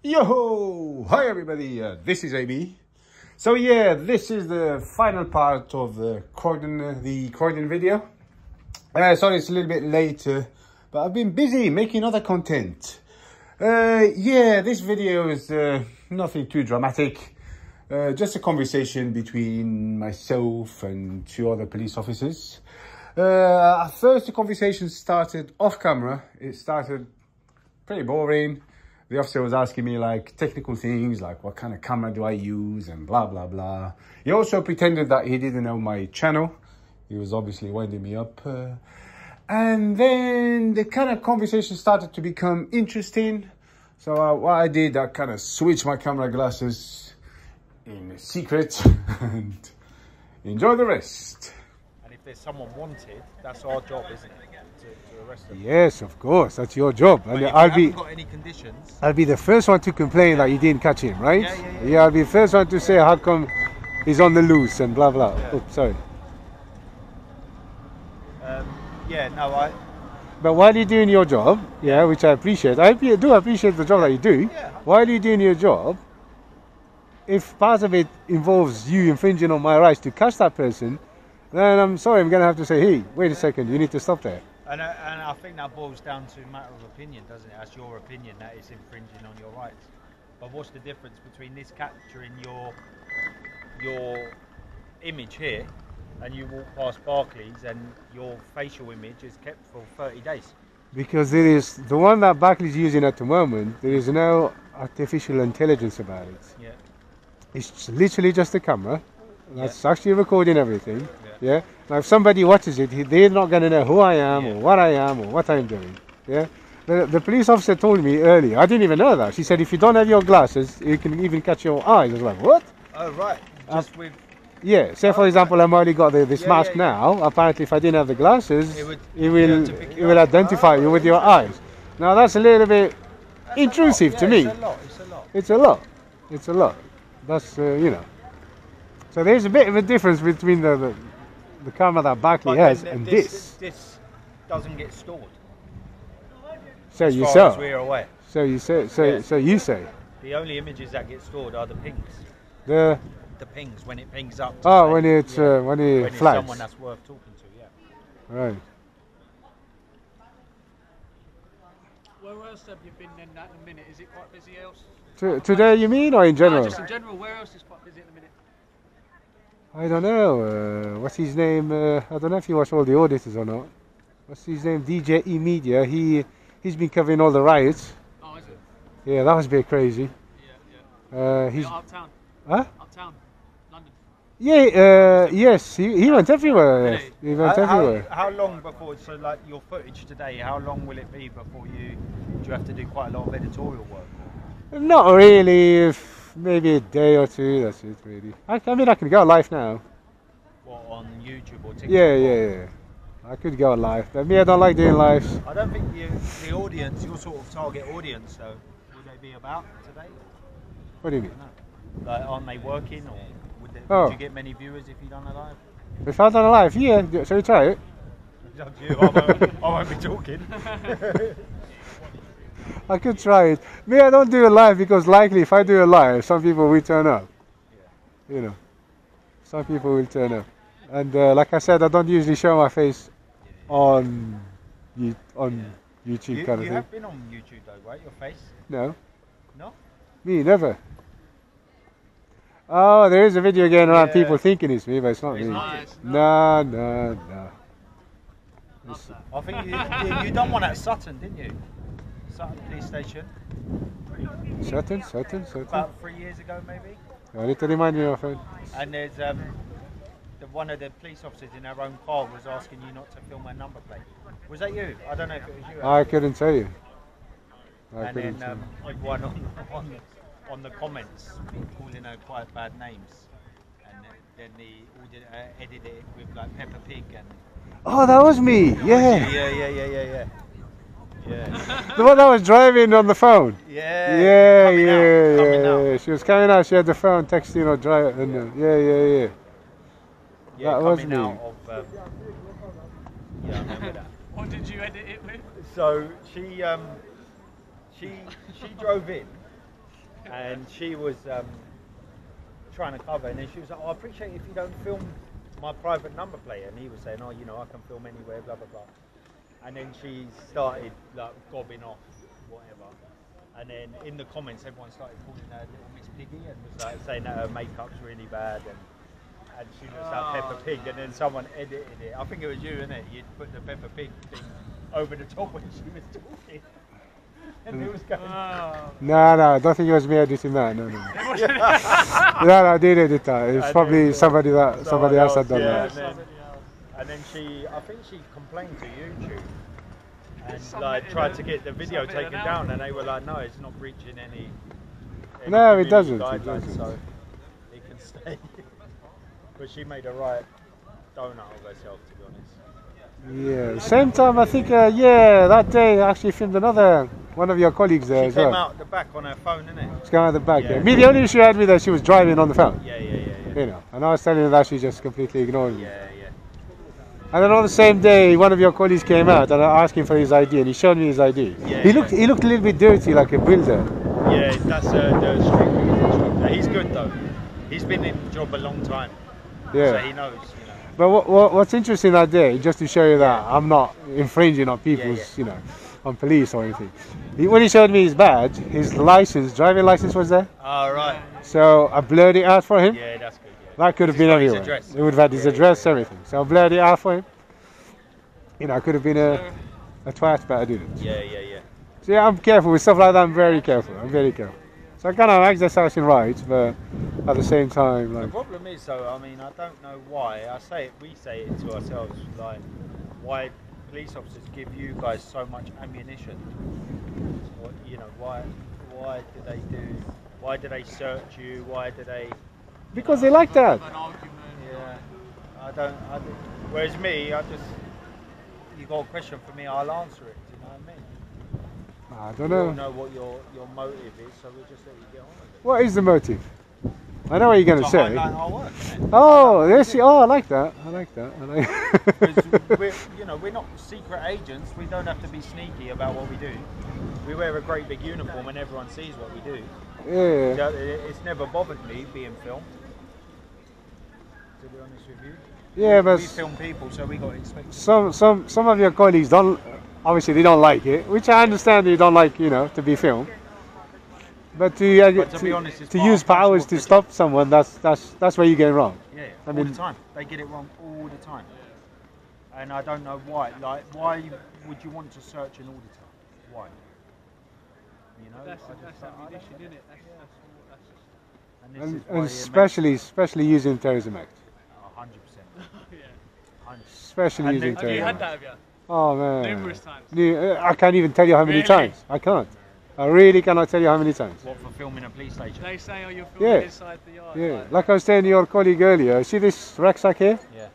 Yo! Hi everybody, uh, this is AB. So yeah, this is the final part of the Croydon, uh, the Croydon video. Uh, sorry it's a little bit late, uh, but I've been busy making other content. Uh, yeah, this video is uh, nothing too dramatic. Uh, just a conversation between myself and two other police officers. Uh, first the conversation started off camera. It started pretty boring. The officer was asking me like technical things, like what kind of camera do I use and blah, blah, blah. He also pretended that he didn't know my channel. He was obviously winding me up. Uh, and then the kind of conversation started to become interesting. So uh, what I did, I kind of switched my camera glasses in secret and enjoy the rest. And if there's someone wanted, that's our job, isn't it? To, to arrest them. Yes, of course, that's your job. But And I'll be, got any conditions, I'll be the first one to complain that you didn't catch him, right? Yeah, yeah, yeah. I'll be the first one to say how come he's on the loose and blah blah. Yeah. Oops, sorry. um, yeah, no, I, But while you're doing your job, yeah, which I appreciate, I do appreciate the job that you do. Yeah. While you're doing your job, if part of it involves you infringing on my rights to catch that person, then I'm sorry, I'm gonna have to say, hey, wait a second, you need to stop there. And, I- and I think that boils down to a matter of opinion, doesn't it? That's your opinion that it's infringing on your rights. But what's the difference between this capturing your your image here, and you walk past Barclays, and your facial image is kept for 30 days? Because there is the one that Barclays is using at the moment, there is no artificial intelligence about it. Yeah. It's literally just a camera that's actually recording everything. Yeah. Yeah. Now, if somebody watches it, he- they're not going to know who I am Yeah. or what I am or what I'm doing. Yeah. The, the police officer told me earlier. I didn't even know that. She said if you don't have your glasses, you can even catch your eyes. I was like, what? Oh right. Just with Yeah. Say for example, I'm only got the, this Yeah, mask yeah, now. Apparently, if I didn't have the glasses, It would- it will it will identify you with your eyes. Now that's a little bit That's intrusive to me. It's a lot. It's a lot. It's a lot. It's a lot. That's uh, you know. So there's a bit of a difference between the the, the camera that Barclay But has then and this, this. this doesn't get stored. So As you far say. as we're aware. So you say. So Yeah. so you say. The only images that get stored are the pings. The The pings when it pings up. to oh say- when it's yeah, uh, when it when it's flags. someone that's worth talking to. Yeah. Right. Where else have you been then at the minute? Is it quite busy else? T- today you mean or in No, general? just in general, where else is quite busy at the minute? I don't know. Uh, what's his name? Uh, I don't know if he watched all the auditors or not. What's his name? DJ E Media. He he's been covering all the riots. Oh, is it? Yeah, that was a bit crazy. Yeah, yeah. Uh, he's Yeah, uptown. huh? Uptown. London. Yeah. Uh, yes, he, he went everywhere. Really? He went How, everywhere. how, how long before? So like your footage today, how long will it be before you? Do you have to do quite a lot of editorial work? Not really. If maybe a day or two. That's it, really. I, I mean, I can go live now. What on YouTube or TikTok? Yeah, yeah, yeah. I could go live. But me, I don't like doing lives. I don't think you, the audience, your sort of target audience, though, would they be about today? What do you mean? Like, aren't they working, or would, they, Oh. would you get many viewers if you done a live? If I done a live, yeah. Shall we try it? It's up to you. I won't, I won't be talking. I could try it. Me, I don't do a live because likely if I do a live, some people will turn up. You know, some people will turn up. And uh, like I said, I don't usually show my face on you, on YouTube you kind of you thing. have been on YouTube, though, right? Your face? No, No? me never. Oh, there is a video going around. Yeah. People thinking it's me, but it's not It's me. not. Nice. No, no, no. I think you, you, you done one at Sutton, didn't you? Sutton Police Station. Certain, certain, certain. About three years ago, maybe. I need to remind you, my friend. And there's um, the, one of the police officers in our own car was asking you not to film her number plate. Was that you? I don't know if it was you. I couldn't tell you. I and couldn't then um, everyone on, on, on the comments calling her quite bad names. And then the audit, uh, edited it with like Peppa Pig and. Oh, that was me. Yeah. Yeah, yeah, yeah, yeah, yeah. Yeah. The one that was driving on the phone. Yeah. Yeah, coming yeah, out, coming yeah, out. yeah. She was coming out. She had the phone texting or driving. And, uh, yeah, yeah, yeah. Yeah, That was coming me. out of. Um, yeah, I remember that. What did you edit it with? So she um, she she drove in and she was um, trying to cover, and then she was like, oh, "I appreciate if you don't film my private number plate," and he was saying, "Oh, you know, I can film anywhere, blah blah blah." And then she started like gobbing off, whatever. And then in the comments, everyone started calling her Little Miss Piggy and was like saying that her makeup's really bad and and she looks like Peppa Oh, Pig. And then someone edited it. I think it was you, innit? You'd put the Peppa Pig thing over the top when she was talking, and it was going. Oh, No, no, I don't think it was me editing that. No, no. no, no, I did edit that. It's I probably somebody that somebody else had else, done yeah. that. And then- somebody else. And then she, I think she complained to YouTube and Submitted like tried to get the video taken an down, and they were like, "No, it's not breaching any." any No, it doesn't, it doesn't. So it can stay. but she made a right donut of herself, to be honest. Yeah. Same time, I think. Uh, yeah, that day I actually filmed another one of your colleagues there She as came well. out the back on her phone, innit? It's going out the back. Yeah. Yeah. Me, the only issue I had with her, she was driving on the phone. Yeah, yeah, yeah, yeah. You know, and I was telling her that she just completely ignored me. Yeah, yeah. And then on the same day, one of your colleagues came out and I asked him for his ID, and he showed me his ID. Yeah, he looked, yeah. he looked a little bit dirty, like a builder. Yeah, that's uh, the street. He's good though. He's been in the job a long time, Yeah. so he knows. You know. But what, what, what's interesting that day, just to show you that I'm not infringing on people's, yeah. you know, on police or anything. He, when he showed me his badge, his license, driving license was there. All right. So I blurred it out for him. Yeah, that's good. That could have been everywhere. It would have had his Yeah, address, yeah. everything. So I blurred it out for him. You know, I could have been a, a twat, but I didn't. Yeah, yeah, yeah. So yeah, I'm careful with stuff like that. I'm very careful. I'm very careful. So I kind of exercising rights, but at the same time, like. The problem is, though, I mean, I don't know why. I say it, we say it to ourselves, like, why police officers give you guys so much ammunition? What, you know, why, why do they do? Why do they search you? Why do they? Because they like that. Yeah, I don't. I whereas me, I just, you got a question for me, I'll answer it. Do you know what I mean? I don't We all know. know what your your motive is, so we'll just let you get on with it. What is the motive? I know what you're going to say. work. Oh, she. Oh, I like that. I like that. I like. We're, you know, we're not secret agents. We don't have to be sneaky about what we do. We wear a great big uniform and everyone sees what we do. yeah. So It's never bothered me being filmed. To be honest with you. Yeah, but we film people, so we got to expect. some some some of your colleagues don't. Obviously, they don't like it, which I understand. They don't like, you know, to be filmed. But to uh, But to to, be honest, to use and parcel powers to stop someone, that's that's that's where you get getting wrong. Yeah, I all mean- the time. They get it wrong all the time. And I don't know why. Like, why would you want to search an auditor? Why? You know, That's, I just that's don't- I don't ammunition, isn't it. it? That's, that's, all- that's just, And this And, is why and it especially especially using terrorism act. 100%. yeah. 100%. Especially And using they- Have you had that, have you? Oh man. Numerous times. Uh, I can't even tell you how many Really? times. I can't. I really cannot tell you how many times. What for filming a police station? They say, oh, you're filming Yeah. inside the yard. Yeah, like- like I was saying to your colleague earlier, see this rucksack here? Yeah.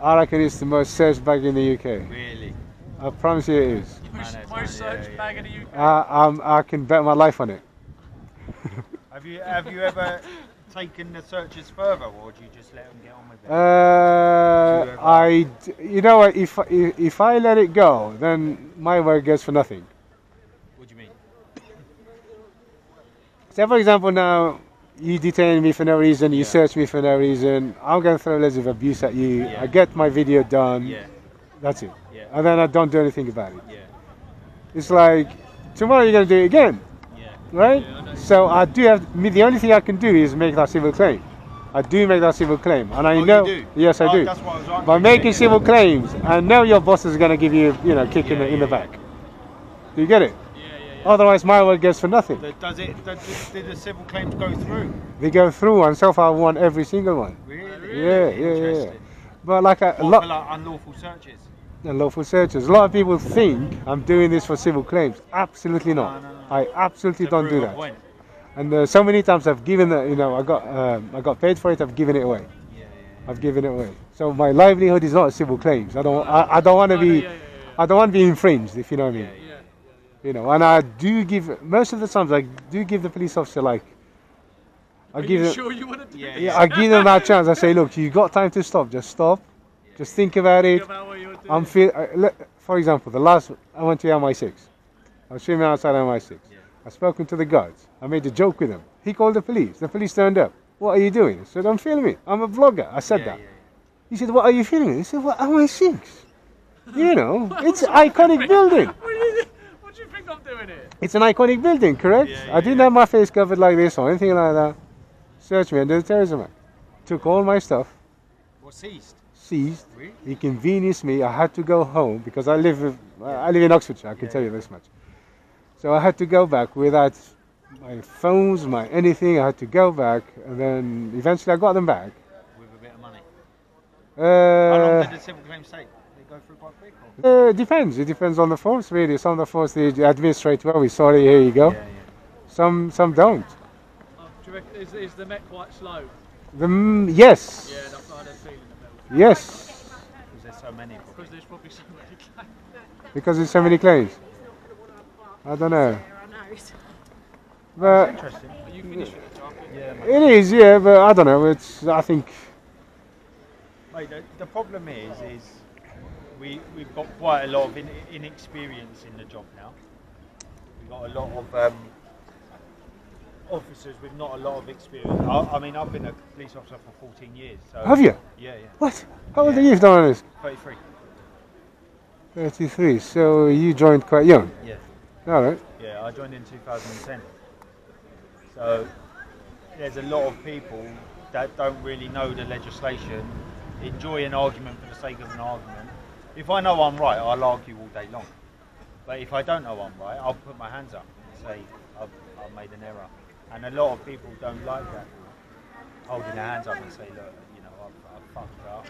I reckon it's the most searched bag in the UK. Really? I promise you it is. Most, Man, it's- most yeah, searched yeah, bag in the UK. I, I'm, I can bet my life on it. Have you have you ever taken the searches further, or do you just let them get on with it? Uh, Do you ever- I, you know what? If, if if I let it go, then my work goes for nothing. what do you mean? Say for example, now you detain me for no reason, you Yeah. search me for no reason. I'm going to throw loads of abuse at you. Yeah. I get my video done. Yeah, That's it. yeah, And then I don't do anything about it. yeah, It's like tomorrow you're going to do it again. Right? Yeah. So I do have. Me, the only thing I can do is make that civil claim. I do make that civil claim, and I Oh, know. Yes, I Oh, do. That's what I. By making civil claims, I know your boss is going to give you, you know, kick in Yeah, the in the back. Do you get it? Yeah, yeah, yeah. Otherwise, my work goes for nothing. Does- Does it? Does, did the civil claims go through? They go through, and so far I've won every single one. Really? Yeah, yeah, yeah. Interesting. But like a, lot, like unlawful searches? Lawful searches. A lot of people think I'm doing this for civil claims. Absolutely not. No, no, no. I absolutely don't do that. point. And uh, so many times I've given, the, you know, I got, um, I got paid for it. I've given it away. Yeah, yeah, I've given it away. So my livelihood is not civil claims. I don't, I, I don't want to be, yeah, yeah, yeah, I don't want to be infringed, if you know what I mean. yeah. yeah, yeah, You know, and I do give most of the times I do give the police officer like, I Are give you them, sure you want to do Yeah, yeah, I give them that chance. I say, look, you got time to stop. Just stop. Just think about it. Think about what you're doing. I'm feel. For example, the last I went to MI6. I was swimming outside MI6. Yeah. I spoke to the guards. I made a joke with them. He called the police. The police turned up. What are you doing? I said, I'm filming. I'm a vlogger. I said Yeah, that. yeah, He said, What are you filming? He said, What I six? You know, it's an iconic building. What do you, what do you think I'm doing here? It's an iconic building, correct? I didn't have my face covered like this or anything like that. Search me under the Terrorism Act. Took all my stuff, What seized? Seized. He inconvenienced me. I had to go home because I live with, I live in Oxfordshire. I can Yeah, tell you this much. So I had to go back without my phones, my anything. I had to go back, and then eventually I got them back. With a bit of money. How long Uh, did the civil claims take? It go through quite quick? Or? uh, depends. It depends on the force, really. Some of the force they administrate well. We sorry, here you go. Yeah, yeah. Some some don't. Oh, do reckon, is, is the Met quite slow? The yes, Yeah, that's what I had a feeling about. Yes, Because there's so many. probably. Because there's probably so many claims. because there's so many claims. I don't know, but Interesting. Are you finished with the target? Yeah, mate. it is, yeah. But I don't know. It's I think Mate, the, the problem is, is we we've got quite a lot of in, inexperience in the job now. We've got a lot of um, officers with not a lot of experience. I, I mean, I've been a police officer for 14 years. So have you? Yeah, yeah. What? How old are you, Dominus? 33. 33. So you joined quite young. Yeah. All right. Yeah, I joined in 2010. So there's a lot of people that don't really know the legislation, enjoy an argument for the sake of an argument. If I know I'm right, I'll argue all day long. But if I don't know I'm right, I'll put my hands up and say I've, I've made an error. And a lot of people don't like that, holding their hands up and say, look, you know, I've, I've fucked up.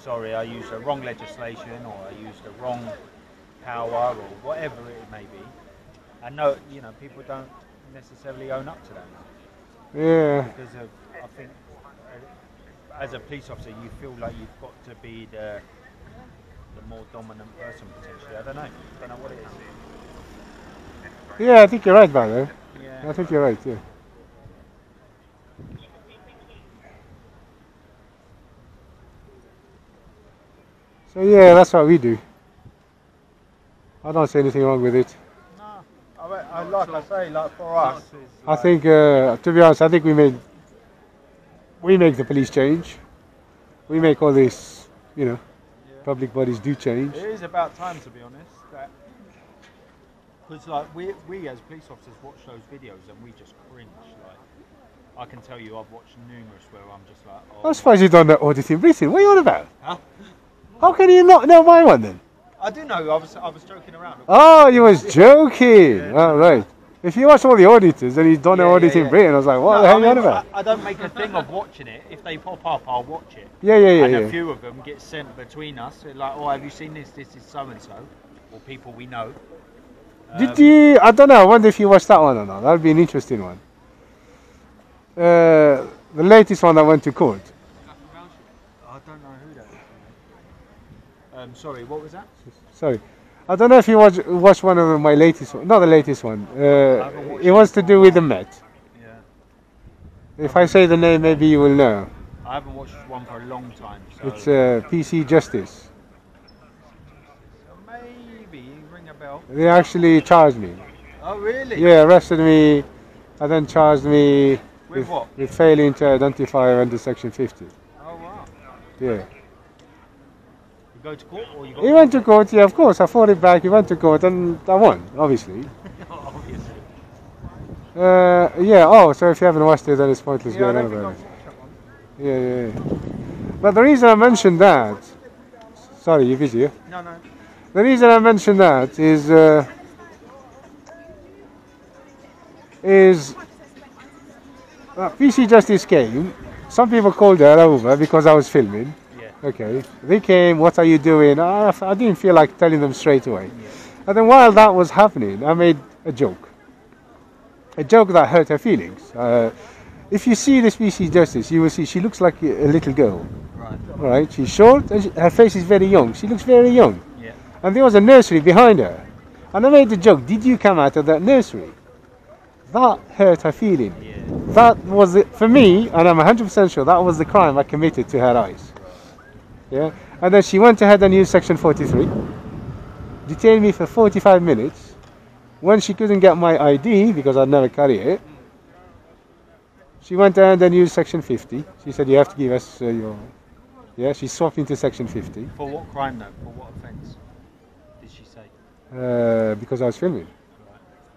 Sorry, I used the wrong legislation or I used the wrong power or whatever it may be. And no, you know, people don't necessarily own up to that Yeah. because of, I think, uh, as a police officer, you feel like you've got to be the the more dominant person potentially. I don't know. don't know what it is. Yeah, I think you're right, by the way. Yeah. I think you're right. Yeah. So yeah, that's what we do. I don't see anything wrong with it. No, I, I, like I say, like for us, I think, uh, to be honest, I think we made we make the police change. We make all this, you know, Yeah. public bodies do change. It is about time, to be honest. Because like we, we as police officers watch those videos and we just cringe. Like I can tell you, I've watched numerous where I'm just like, oh, I suppose you've done that audit in Britain. What are you on about? Huh? How can you not know my one then? I do know. I was I was joking around. Oh, you was joking. Yeah. Oh, right. If you watch all the auditors and he's done Yeah, an audit yeah, in yeah. Britain, I was like, what No, the hell I, are you on about? I, I don't make a thing of watching it. If they pop up, I'll watch it. Yeah, yeah, yeah, and a few of them get sent between us. Like, oh, have you seen this? This is so and so, or people we know. Did Um, you? I don't know. I wonder if you watched that one or not. That'd be an interesting one. Uh, the latest one that went to court. I don't know who that is. Um, sorry, what was that? Sorry, I don't know if you watch watched one of my latest one. Not the latest one. Uh, it was to do with the Met. Yeah, If I say the name, maybe you will know. I haven't watched one for a long time. So It's uh, PC Justice. maybe ring a bell. They actually charged me. Oh, really? Yeah, arrested me, and then charged me With what? with failing to identify under Section 50. Oh, wow. Yeah. You go to court or you go? He went to court, yeah, of course. I fought it back. He went to court and I won, obviously. Obviously. Uh, yeah, oh, so if you haven't watched it, then it's pointless Yeah, going on about it. watched that one. Yeah, yeah, yeah. But the reason I mentioned that, sorry, you're busy, yeah? No, no. The reason I mentioned that is, uh, is uh, PC Justice came. Some people called her over because I was filming. Yeah. Okay. They came, what are you doing? I, I didn't feel like telling them straight away. Yeah. And then while that was happening, I made a joke. A joke that hurt her feelings. Uh, if you see this PC Justice, you will see she looks like a, a little girl. Right. Right? She's short, and she, her face is very young. She looks very young. And there was a nursery behind her. And I made the joke, did you come out of that nursery? That hurt her feeling. Yeah. That was it for me, and I'm 100% sure that was the crime I committed to her eyes. Yeah, and then she went ahead and used Section 43, detained me for 45 minutes, When she couldn't get my ID because I'd never carry it, she went ahead and used section 50. She said you have to give us uh, your. Yeah, she swapped into section 50 For what crime though? For what offence? Did she say? uh, because I was filming.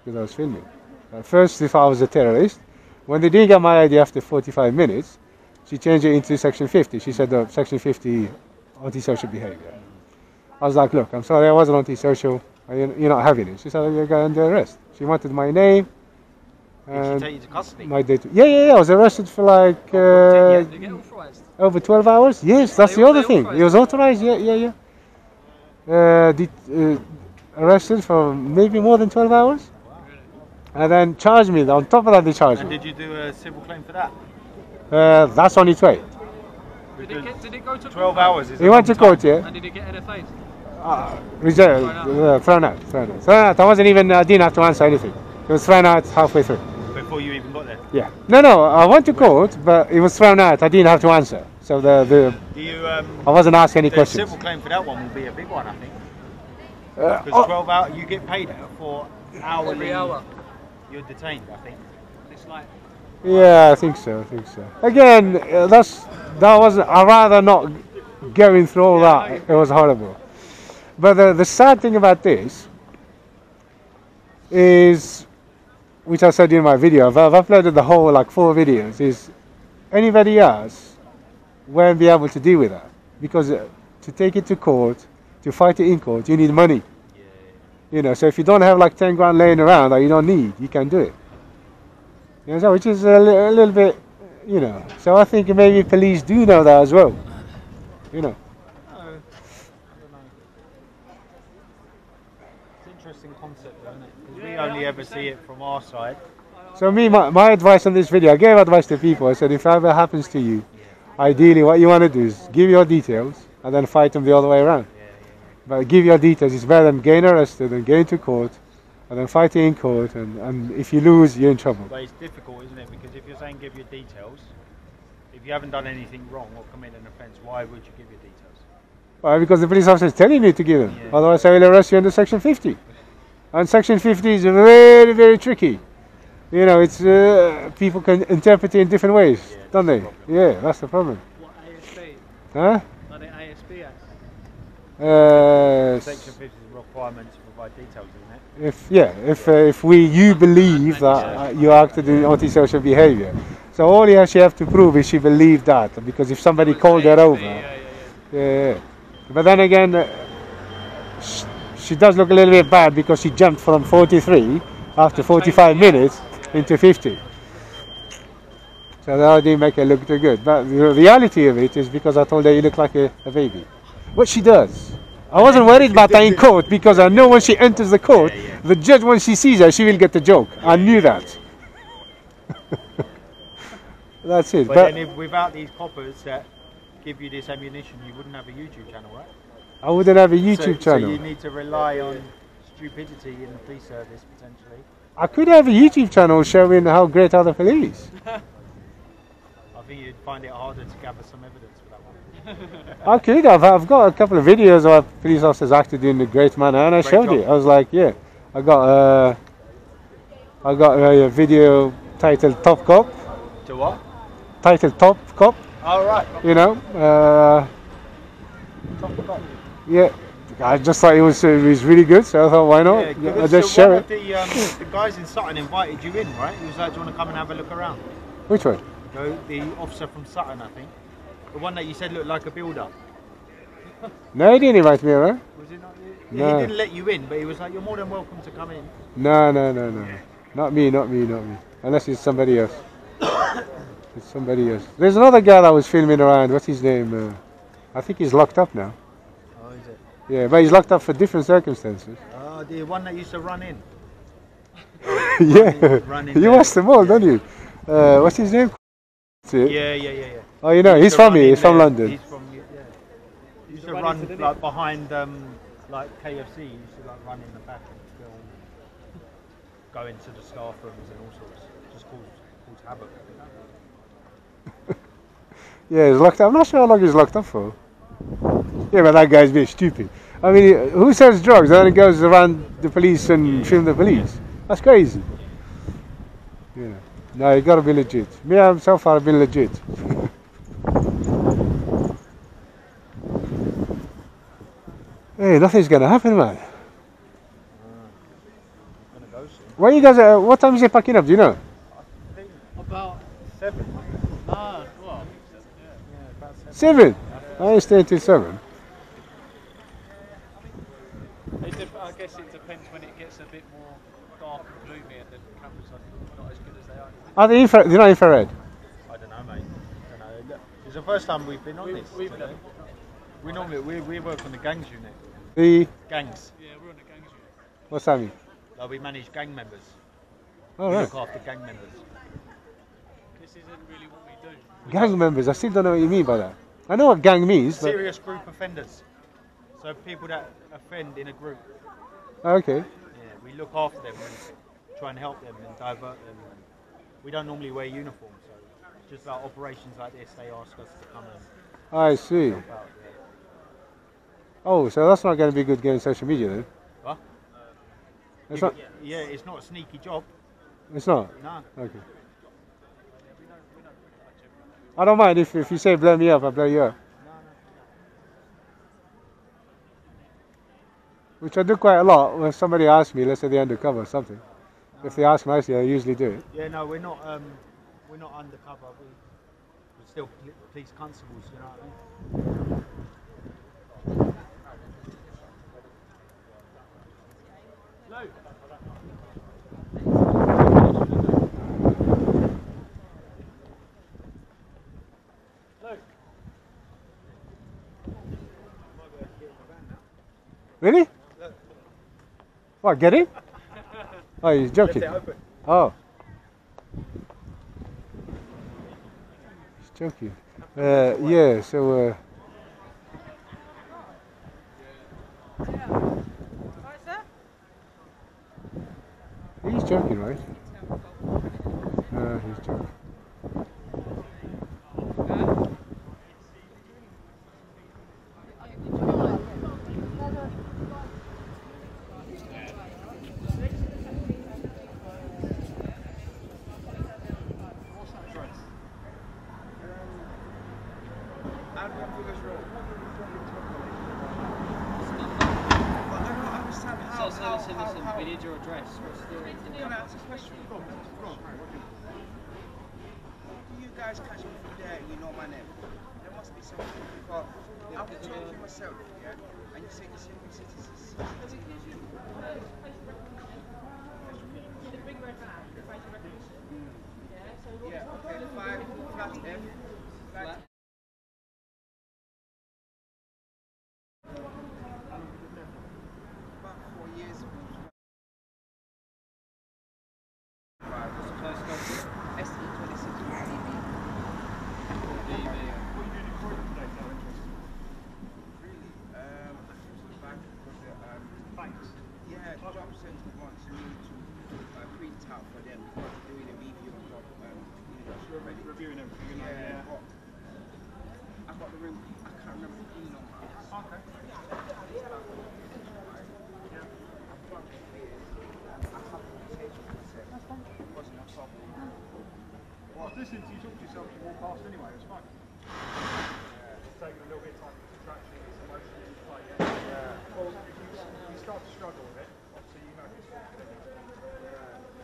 Because I was filming. Uh, first, if I was a terrorist, when they didn't get my ID after 45 minutes, she changed it into section 50. She said, uh, section 50, antisocial behavior. I was like, look, I'm sorry, I wasn't antisocial. You're not having it. She said, you're going under arrest. She wanted my name. Did she take you to custody? my date. Yeah, yeah, yeah. I was arrested for like uh, Did you get authorised? over 12 hours. Yes, that's the other thing. It was authorized. Yeah, yeah, yeah. Uh, did, uh, arrested for maybe more than 12 hours. And then charged me. On top of that, they charged And me. did you do a civil claim for that? Uh, that's on its way. Did it, get, did it go to 12 hours is He a went to court, yeah. And did it get NFA'd? Uh, reserved, uh, thrown out, thrown out. Thrown out. I wasn't even, I didn't have to answer anything. It was thrown out halfway through. Before you even got there. Yeah. No, no, I went to court, but it was thrown out. I didn't have to answer. So the, the Do you, um, I wasn't asked any the questions. civil claim for that one will be a big one, I think. Uh, Because oh, 12 hours, you get paid for hourly. Every hour. You're detained, I think. It's like, Yeah, I think so. I think so. Again, uh, that's that wasn't. I rather not going through all that. It was horrible. But the the sad thing about this is, which I said in my video, I've, I've uploaded the whole like four videos. Is anybody else won't be able to deal with that because uh, to take it to court, to fight it in court, you need money. You know, so if you don't have like ten grand laying around that you don't need, you can do it. You know, so which is a, li- a little bit, you know. So I think maybe police do know that as well. You know. No, I don't know. It's an interesting concept, though, isn't it? 'Cause we only ever see it from our side. So me, my, my advice on this video, I gave advice to people. I said, if ever happens to you, ideally what you want to do is give your details and then fight them the other way around. Yeah, yeah. But give your details. It's better than getting arrested and going to court and then fighting in court. And, and if you lose, you're in trouble. But it's difficult, isn't it? Because if you're saying give your details, if you haven't done anything wrong or committed an offence, why would you give your details? Why? Because the police officer is telling you to give them. Yeah. Otherwise, I will arrest you under Section 50. And Section 50 is very, very tricky. You know, it's uh, people can interpret it in different ways, Yeah, don't they? the. Yeah, that's the problem. what ASB? Huh? Are they ASB Act? Uh, Section 50 is a requirement to provide details, isn't it? if yeah, if uh, if we you believe that uh, you acted in antisocial behaviour, so all you actually have to prove is she believed that. Because if somebody called her over, Yeah, yeah, yeah. But then again, uh, sh- she does look a little bit bad because she jumped from 43 after 45 minutes into 50. So that didn't make her look too good. But the reality of it is because I told her you look like a, a baby. What she does. I wasn't worried about that in court because I know when she enters the court, Yeah, yeah. the judge, when she sees her, she will get the joke. I knew that. That's it. But, But, then if, without these coppers that give you this ammunition, you wouldn't have a YouTube channel, right? I wouldn't have a so, YouTube channel. So you need to rely on stupidity in the police service, potentially. I could have a YouTube channel showing how great are the police. I think you'd find it harder to gather some evidence for that one. I could have. I've got a couple of videos of police officers acted in a great manner, and I Great showed job. it. I was like, yeah, I got uh, I got a, a video titled "Top Cop," To what? titled "Top Cop." Oh, right. You know, uh, Top Cop. yeah. I just thought it was it was really good, so I thought, why not? Yeah, I just so share it. the, um, the guys in Sutton invited you in, right? He was like, do you want to come and have a look around? Which one? The, the officer from Sutton, I think. The one that you said looked like a builder. No, he didn't invite me around. Was it not you? No. He didn't let you in, but he was like, you're more than welcome to come in. No, no, no, no, not me, not me, not me. Unless it's somebody else. it's somebody else. There's another guy that was filming around. What's his name? Uh, I think he's locked up now. Oh, is it? Yeah, but he's locked up for different circumstances. Oh, the one that used to run in. yeah, running you there. watch them all, don't you? Uh, what's his name? Yeah, yeah, yeah, yeah. Oh, you know, He he's from here. He's from. London. He's from, yeah. He used to run like behind, um, like KFC. He used to like run in the back and film, go into the staff rooms and all sorts. Just cause, cause havoc. Yeah, he's locked up. I'm not sure how long he's locked up for. Yeah, but that guy's being stupid. I mean, who sells drugs and then goes around the police and film the police? That's crazy. Yeah. No, you gotta be legit. Me, I'm so far I've been legit. hey, nothing's gonna happen, man. I'm go. Where you guys? Uh, what time is it packing up? Do you know? About Seven. ah, well, yeah. Yeah, about seven. Seven. I ain't staying till seven. It dep- I guess it depends when it gets a bit more dark and gloomy and the cameras are not as good as they are. Are they infrared? They're not infrared. I don't know, mate. I don't know. It's the first time we've been on We- this. we've We normally we, we work on the gangs unit. The Gangs. Yeah, we're on the gangs unit. what's that mean? Like we manage gang members. Oh we right. look after gang members. This isn't really what we do. Gang members. I still don't know what you mean by that. I know what gang means, but Serious group offenders. So people that offend in a group. okay. Yeah, we look after them and try and help them and divert them. We don't normally wear uniforms, so just like operations like this, they ask us to come and I see. Help out. Yeah. Oh, so that's not going to be good getting social media then. What? It's not. yeah, it's not a sneaky job. It's not. No. Okay. I don't mind if, if you say blow me up, I blow you up. Which I do quite a lot when somebody asks me, let's say they're undercover or something. If they ask nicely, I usually do it. Yeah, no, we're not. Um, we're not undercover. We, we're still police constables. You know what I mean? Really? What, get it? Oh, you're joking. Oh. He's joking. Uh, yeah, so, uh, he's joking, right? Uh, he's joking. So, so listen, listen, we need your address. What's the... Can I ask a question? Do you guys catch me from there and you know my name? There must be something because I was talking to myself, yeah? And you say the same citizens. Yeah, okay, five, flat F, flat About four years ago. Right, what's the postcode? SE26 DB. Really? Um, I think it was the bank because uh, um, Thanks. yeah, job centre wants me to uh, print out for them because they're doing a review of job um, industry already. Reviewing everything. Yeah, but I got the room. I can't remember the E number. Okay. Wasn't a problem. Well, I was listening to you talk to yourself as you walk past anyway, it's fine. It's taking a little bit of time to contraction, it's emotionally in play. Well, if you, if you start to struggle with it, obviously you know it's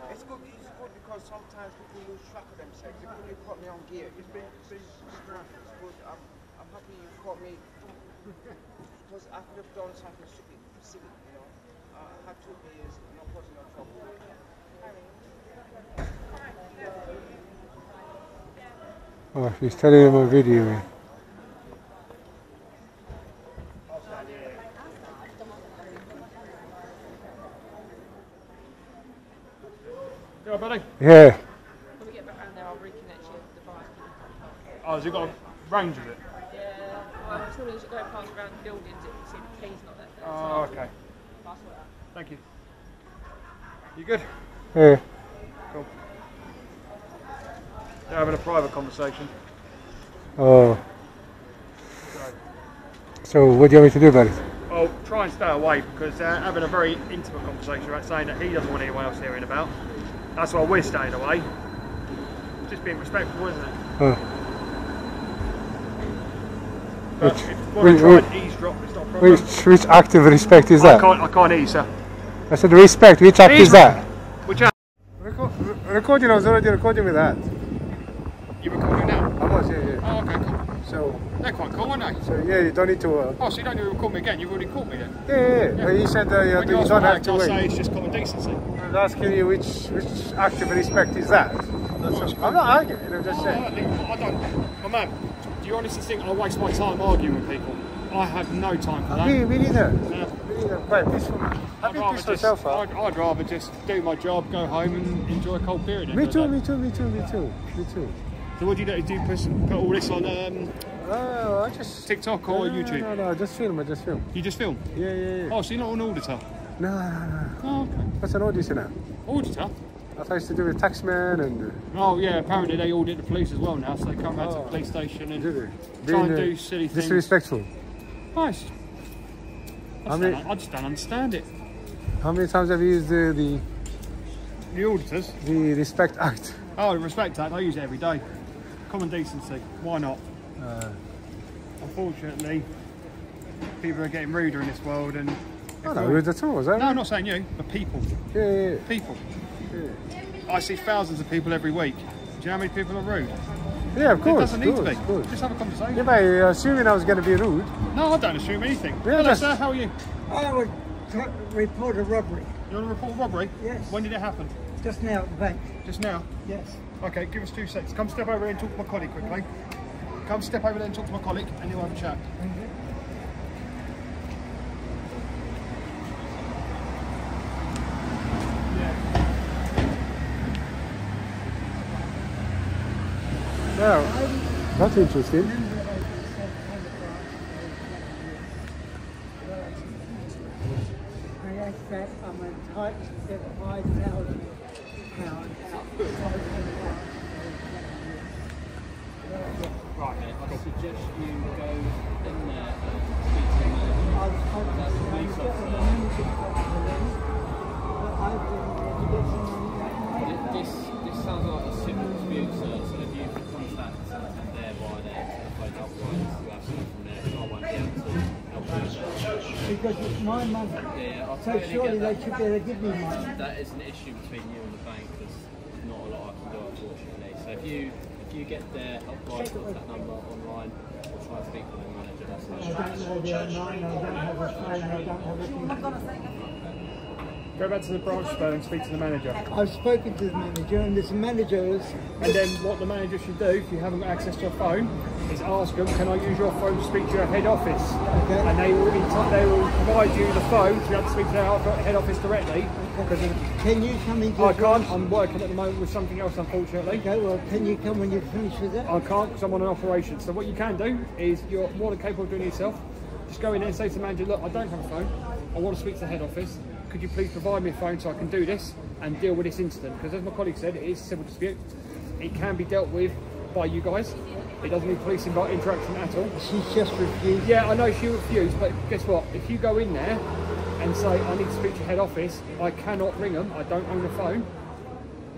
It's good. It's good because sometimes people lose track of themselves. If you put me on gear, it's been, been it's good. I'm, I'm happy you caught me because I could have done something stupid, silly, you know. Uh, I had two beers, no causing no trouble. Oh, he's telling him on video. Yeah, buddy. Yeah. When we get back around there, I'll reconnect you with the device. Oh, has it got a range of it? Yeah, well, as soon as you go past around the buildings, you can see the key's not there. So Oh, I'll okay. pass it out. Thank you. You Yeah. They're having a private conversation. Oh. So, what do you want me to do about it? I'll try and stay away because they're having a very intimate conversation about saying that he doesn't want anyone else hearing about. That's why we're staying away. Just being respectful, isn't it? Uh, But Which- if you want to which- try which- and eavesdrop, it's not a problem. which, which act of respect is I that? can't, I can't eat, sir. I said respect, which act is that? Which app? Record, re- recording, I was already recording with that. You recording now? I was, yeah, yeah. Oh, okay, cool. So, They're quite cool, aren't they? so yeah, you don't need to, uh, Oh, so you don't need to record me again, you've already caught me then. yeah, yeah, yeah. But He said uh, you, When you ask don't have act, to I'll wait. say it's just common decency. I was asking you which, which act of respect is that? That's I'm not arguing, I'm just I saying. I don't, my man, do you honestly think I waste my time arguing with people? I have no time for that. Me, me neither. Yeah. Me neither. Quite peaceful. I'd rather, peaceful just, so far. I'd, I'd rather just do my job, go home and enjoy a cold beer at Me too, me too, me too, me too, me too. So what do you do? Do you put, put all this on um, Oh, I just... TikTok or no, YouTube? No, no, just film, I just film. You just film? Yeah, yeah, yeah. Oh, so you're not an auditor? No, no, no. Oh, okay. What's an auditor now? Auditor? I used to do with taxman and... Uh, Oh, yeah, apparently they audit the police as well now, so they come round to Oh. the police station and do they? try and uh, do silly things. Disrespectful. Nice. I just, mean- don't, I just don't understand it. How many times have you used the, the, The auditors? the Respect Act? Oh, respect Act. I use it every day. Common decency. Why not? Uh, Unfortunately, people are getting ruder in this world, and I don't know, rude at all, is that no, right? I'm not saying you, but people. Yeah, yeah, yeah. People. I see thousands of people every week. Do you know how many people are rude? Yeah, of it course, doesn't of need course, to be. course. Just have a conversation. Yeah, but uh, assuming I was going to be rude, No, I don't assume anything. Yeah, Hello, just- sir. How are you? I would t- report a robbery You want to report a robbery? Yes. When did it happen? just now at the bank. Just now. Yes. Okay, give us two seconds. Come step over here and talk to my colleague quickly. Come step over there and talk to my colleague, and you'll have a chat. yeah, that's interesting. My money. Yeah, I'll So totally surely they should be able to give me money. That is an issue between you and the bank, there's not a lot I can do, unfortunately. So if you, if you get their helpline contact number online, or try and speak with the manager, that's an I don't know the online, I don't have a phone, I don't have a computer. Go back to the branch though and speak to the manager. I've spoken to the manager and this manager is, And then what the manager should do, if you haven't got access to a phone, is ask them, can I use your phone to speak to your head office? Okay. And they will, they will provide you the phone to be able to speak to their head office directly. Because can you come into I can't? I'm working at the moment with something else unfortunately. Okay, well, can you come when you're finished with that? I can't because I'm on an operation. So what you can do is you're more than capable of doing it yourself. Just go in there and say to the manager, look, I don't have a phone. I want to speak to the head office. Could you please provide me a phone so I can do this and deal with this incident? Because as my colleague said, it is a civil dispute. It can be dealt with by you guys. It doesn't need police interaction at all. She just refused. Yeah, I know she refused, but guess what? If you go in there and say, I need to speak to head office, I cannot ring them, I don't own a phone,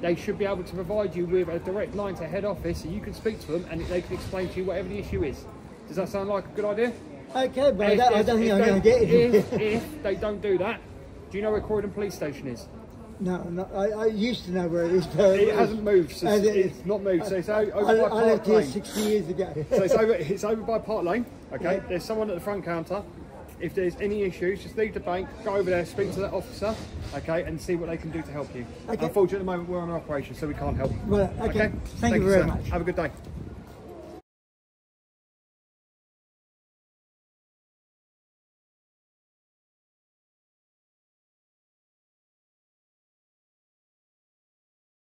they should be able to provide you with a direct line to head office so you can speak to them and they can explain to you whatever the issue is. Does that sound like a good idea? Okay, but I don't, I if- don't think if I'm going to get it. If, if they don't do that, do you know where Croydon Police Station is? no, no, I, I used to know where it is, but It hasn't moved, so it's, it- it's not moved. So it's o- I, over by I Park left here Lane. 60 years ago. So it's over, it's over by Park Lane. Okay, Yeah. there's someone at the front counter. If there's any issues, just leave the bank, go over there, speak to that officer, okay, and see what they can do to help you. Okay. Unfortunately, at the moment we're on an operation, so we can't help. Well, okay. Thank you very sir. much. Have a good day.